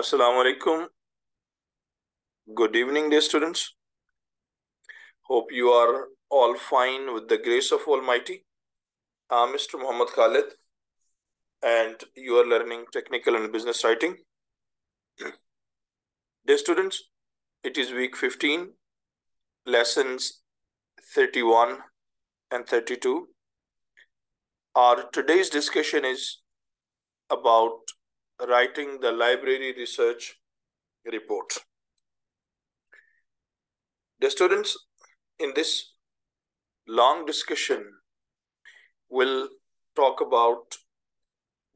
Assalamu alaikum. Good evening, dear students. Hope you are all fine with the grace of Almighty. I'm Mr. Muhammad Khalid, and you are learning technical and business writing. Dear students, it is week 15, lessons 31 and 32. Our today's discussion is about writing the library research report. The students in this long discussion will talk about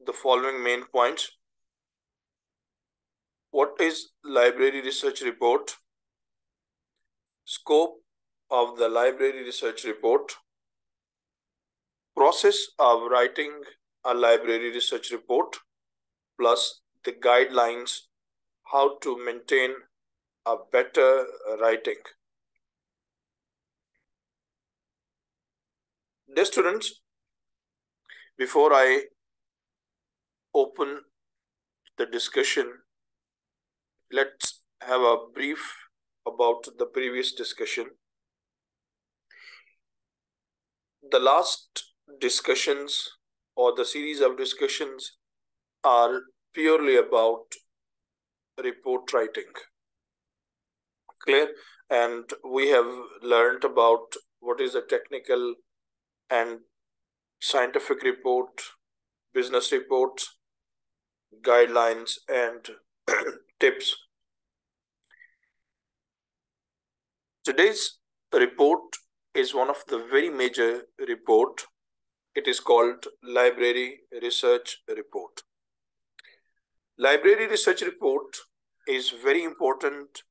the following main points. What is library research report? Scope of the library research report. Process of writing a library research report plus the guidelines how to maintain a better writing. Dear students, before I open the discussion, let's have a brief about the previous discussion. The last discussions or the series of discussions are purely about report writing. Clear? And we have learned about what is a technical and scientific report, business reports, guidelines, and tips. Today's report is one of the very major report. It is called Library Research Report. Library research report is very important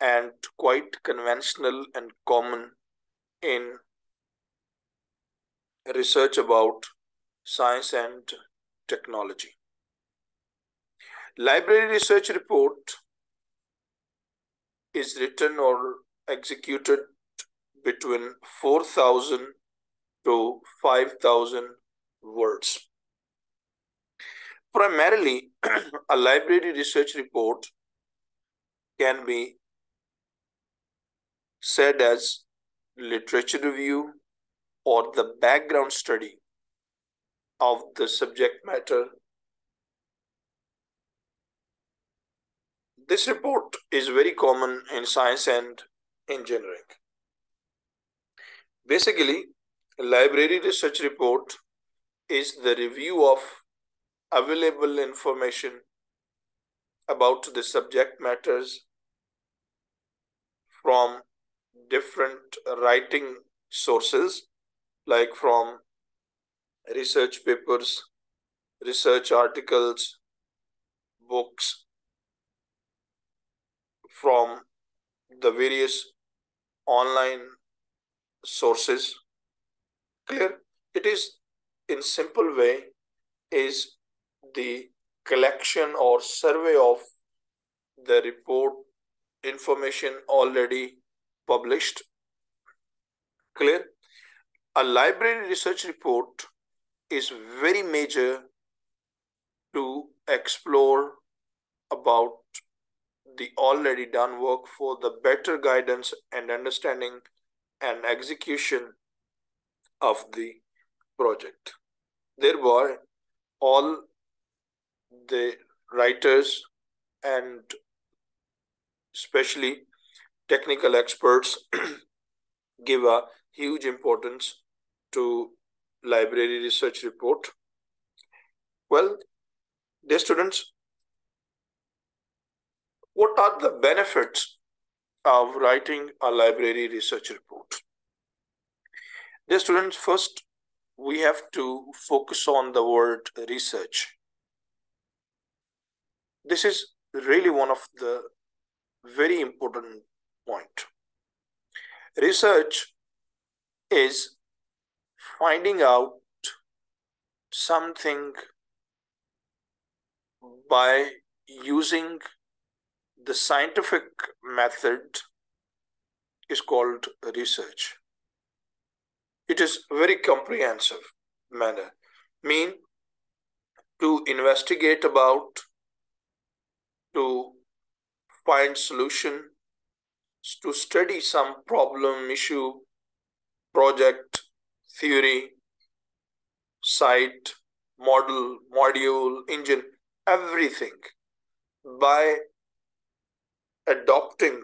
and quite conventional and common in research about science and technology. Library research report is written or executed between 4,000 to 5,000 words. Primarily, a library research report can be said as literature review or the background study of the subject matter. This report is very common in science and engineering. Basically, a library research report is the review of available information about the subject matters from different writing sources like from research papers, research articles, books, from the various online sources. Clear? It is in simple way is the collection or survey of the report information already published. Clear? A library research report is very major to explore about the already done work for the better guidance and understanding and execution of the project. Thereby, all the writers and especially technical experts give a huge importance to library research report. Well, dear students, what are the benefits of writing a library research report? Dear students, first we have to focus on the word research this is really one of the very important point. Research is finding out something by using the scientific method is called research. It is very comprehensive manner, mean to investigate about to find solution, to study some problem, issue, project, theory, site, model, module, engine, everything. By adopting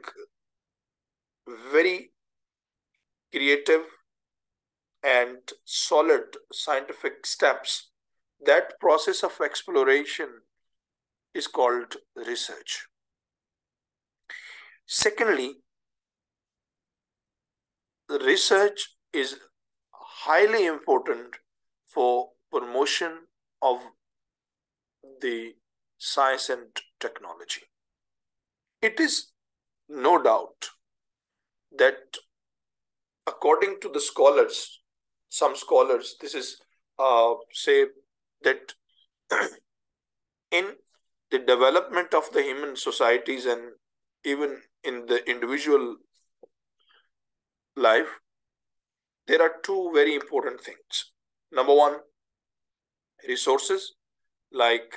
very creative and solid scientific steps, that process of exploration is called research. Secondly, research is highly important for promotion of the science and technology. It is no doubt that according to the scholars, some scholars, this is uh, say that in the development of the human societies and even in the individual life, there are two very important things. Number one, resources like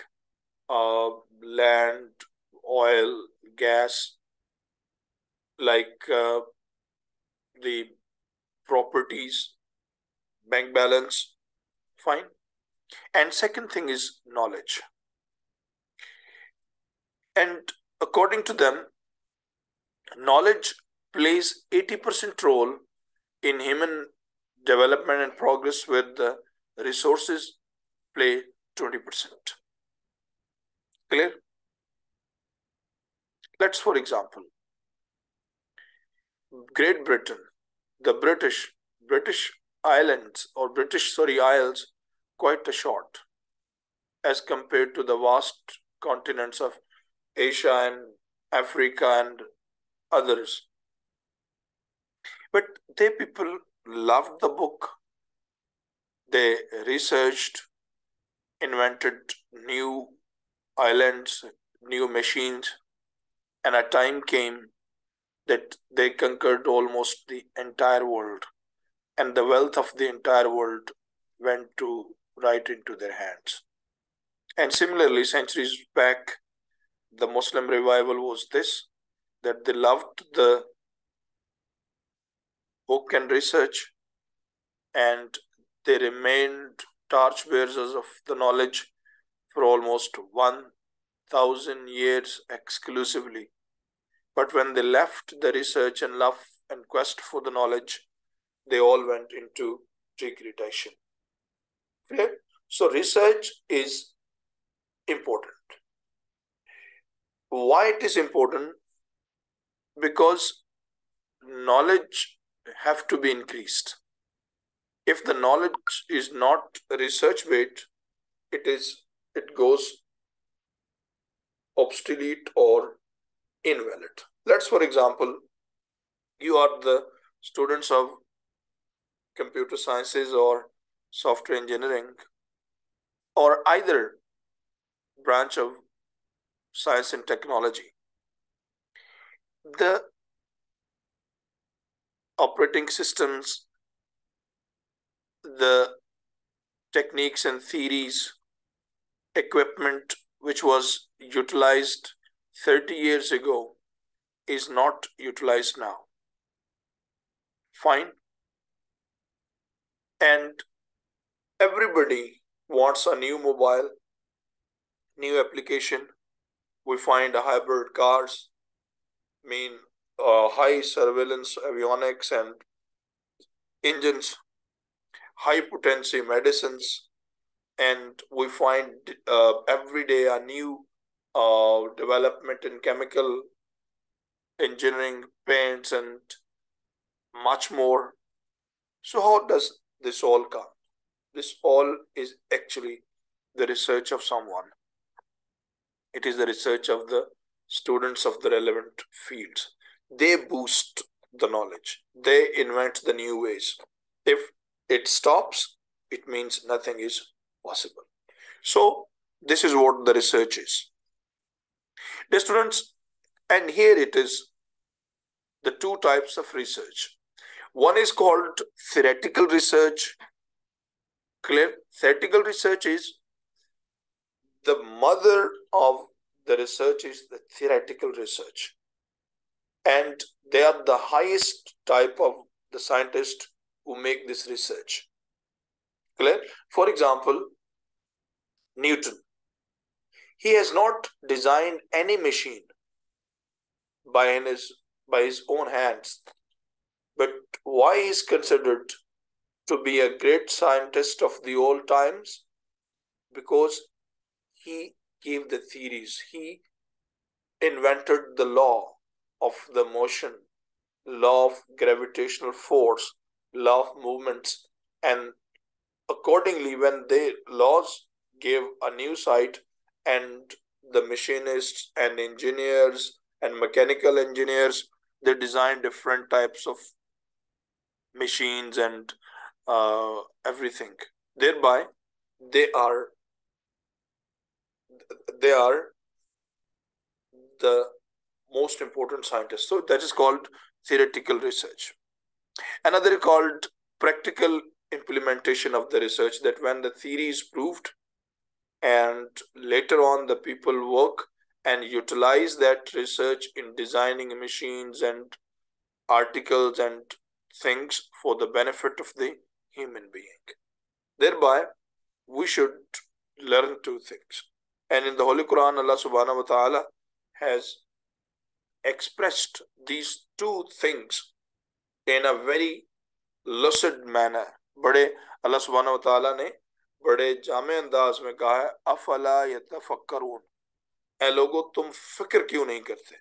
uh, land, oil, gas, like uh, the properties, bank balance, fine. And second thing is knowledge. And according to them, knowledge plays 80% role in human development and progress with the resources play 20%. Clear? Let's, for example, Great Britain, the British, British Islands or British, sorry, Isles, quite a short as compared to the vast continents of Asia and Africa and others. But they people loved the book. They researched, invented new islands, new machines, and a time came that they conquered almost the entire world, and the wealth of the entire world went to right into their hands. And similarly, centuries back, the Muslim revival was this that they loved the book and research, and they remained torchbearers of the knowledge for almost 1000 years exclusively. But when they left the research and love and quest for the knowledge, they all went into degradation. Clear? So research is important. Why it is important? Because knowledge have to be increased. If the knowledge is not research based, it is it goes obsolete or invalid. Let's, for example, you are the students of computer sciences or software engineering or either branch of science and technology. The operating systems, the techniques and theories, equipment which was utilized 30 years ago is not utilized now. Fine. And everybody wants a new mobile, new application. We find hybrid cars, mean uh, high surveillance avionics and engines, high potency medicines, and we find uh, every day a new uh, development in chemical engineering, paints, and much more. So, how does this all come? This all is actually the research of someone. It is the research of the students of the relevant fields. They boost the knowledge, they invent the new ways. If it stops, it means nothing is possible. So, this is what the research is. Dear students, and here it is the two types of research. One is called theoretical research. Clear? Theoretical research is the mother of the research is the theoretical research. And they are the highest type of the scientists who make this research. Clear? For example, Newton. He has not designed any machine by his by his own hands. But why he is considered to be a great scientist of the old times? Because he gave the theories. He invented the law of the motion, law of gravitational force, law of movements, and accordingly, when the laws gave a new sight and the machinists and engineers and mechanical engineers they design different types of machines and uh, everything thereby they are they are the most important scientists so that is called theoretical research another called practical implementation of the research that when the theory is proved and later on the people work and utilize that research in designing machines and articles and things for the benefit of the human being. Thereby, we should learn two things. اللہ سبانہ جامع میں کہا کرون لوگوں تم فکر کیوں نہیں کرتے؟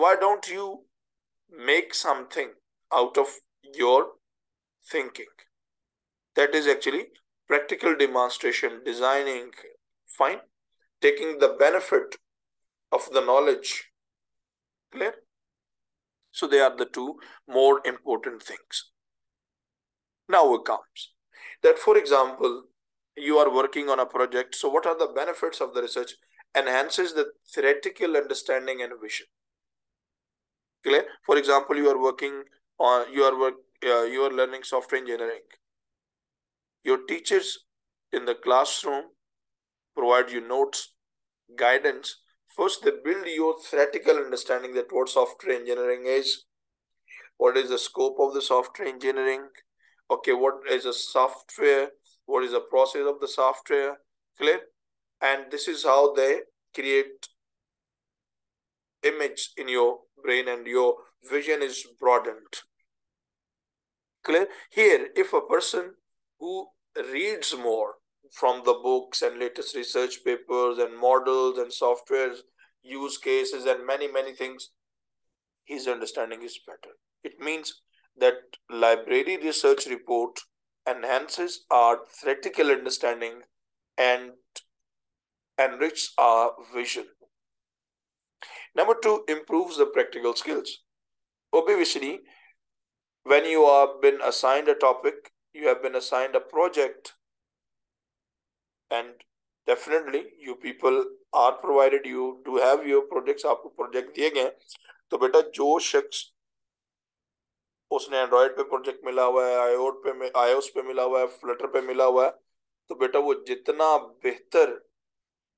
Why don't you make something out of your thinking that is actually practical demonstration designing fine taking the benefit of the knowledge clear so they are the two more important things. Now it comes that, for example, you are working on a project. So what are the benefits of the research? Enhances the theoretical understanding and vision. Clear? For example, you are working on you are work uh, you are learning software engineering. Your teachers in the classroom provide you notes, guidance, First, they build your theoretical understanding that what software engineering is, what is the scope of the software engineering, okay, what is a software, what is the process of the software, clear? And this is how they create image in your brain and your vision is broadened. Clear? Here, if a person who reads more from the books and latest research papers and models and softwares, use cases, and many, many things, his understanding is better. It means that library research report enhances our theoretical understanding and enriches our vision. Number two improves the practical skills obviously when you are been assigned a topic you have been assigned a project and definitely you people are provided you to have your projects آپ کو project دیے گئے تو بیٹا جو شخص اس نے Android پہ project ملا ہوا ہے آئی اوٹ پہ آئی اوس پہ ملا ہوا ہے فلٹر پہ ملا ہوا ہے تو بیٹا وہ جتنا بہتر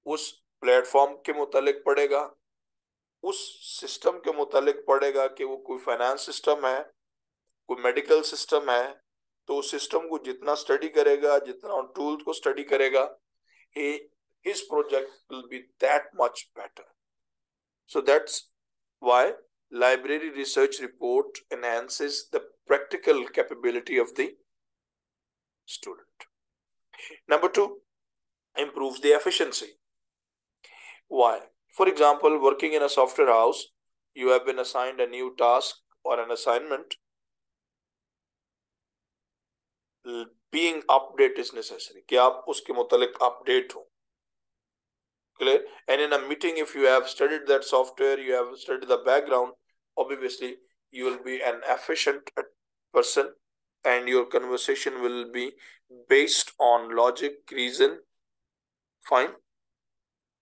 اس پلیٹ فارم کے متعلق پڑھے گا اس سسٹم کے متعلق پڑے گا کہ وہ کوئی فائنانس سسٹم ہے، کوئی میڈیکل سسٹم ہے، تو اس سسٹم کو جتنا اسٹڈی کرے گا، جتنا ان کو اسٹڈی کرے گا his project will be that much better so that's why library research report enhances the practical capability of the student number two improve the efficiency why for example working in a software house you have been assigned a new task or an assignment being update is necessary कि आप उसके मुतालिक update हो clear and in a meeting if you have studied that software you have studied the background obviously you will be an efficient person and your conversation will be based on logic reason fine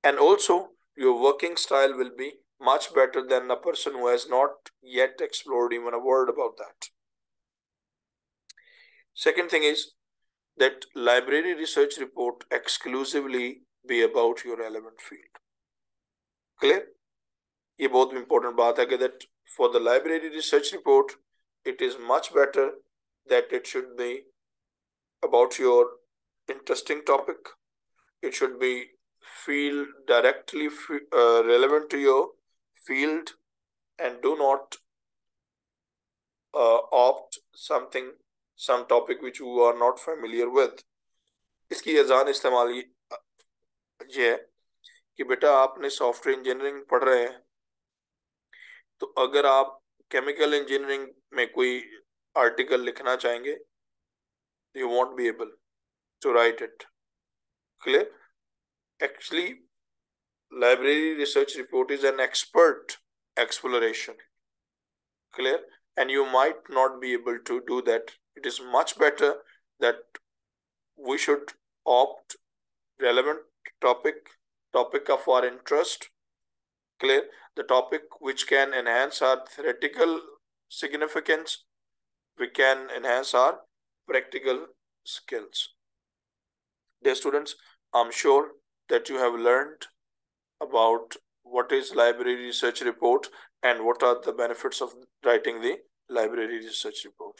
and also your working style will be much better than a person who has not yet explored even a word about that. Second thing is that library research report exclusively be about your relevant field. Clear? ये बहुत important बात है कि that for the library research report, it is much better that it should be about your interesting topic. It should be field directly uh, relevant to your field and do not uh, opt something some topic which you are not familiar with. اس کی اذان استعمال یہ ہے کہ بیٹا آپ نے soft ware engineering پڑھ رہے ہیں تو اگر آپ کیمیکل انجینئرنگ میں کوئی آرٹیکل لکھنا چاہیں گے you want be able to write it clear actually library research report is an expert exploration. Clear? And you might not be able to do that. It is much better that we should opt relevant topic topic of our interest. Clear? The topic which can enhance our theoretical significance we can enhance our practical skills. Dear students i'm sure that you have learned about what is library research report and what are the benefits of writing the library research report